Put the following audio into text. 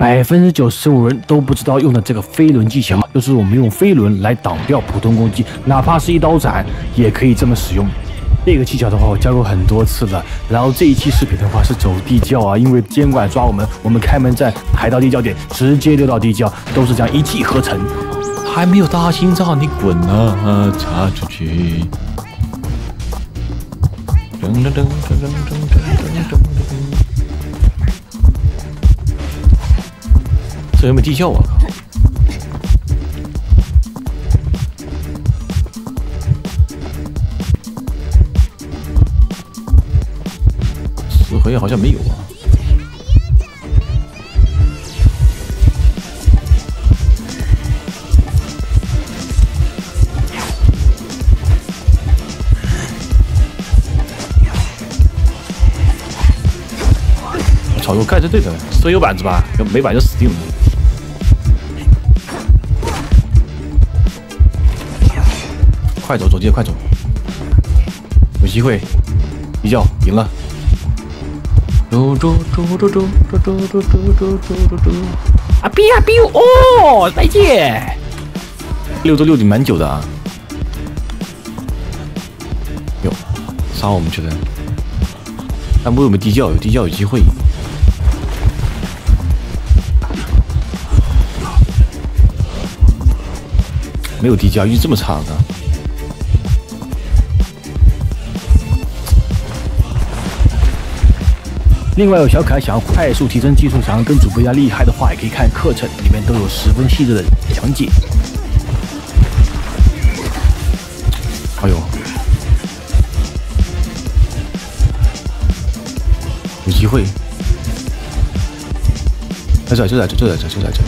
百分之九十五人都不知道用的这个飞轮技巧，就是我们用飞轮来挡掉普通攻击，哪怕是一刀斩也可以这么使用。这个技巧的话，我教过很多次了。然后这一期视频的话是走地窖啊，因为监管抓我们，我们开门战排到地窖点，直接溜到地窖，都是这样一气呵成。还没有大心脏，你滚啊！插出去。噔噔噔噔噔噔噔噔噔。这有没有地窖啊？石灰好像没有啊。我操！我盖着对的，是有板子吧？要没板就死定了。快走，走街，快走！有机会，地窖赢了。走走走走走走走走走走走！啊比啊比哦，再见！溜都溜的蛮久的啊。哟，杀我们去了。但不有没有地窖？有地窖有机会。没有地窖，运气这么差的。另外有小可爱想要快速提升技术，想要跟主播一样厉害的话，也可以看课程，里面都有十分细致的讲解。哎呦，有机会！在这，就在这，就在这，就在这。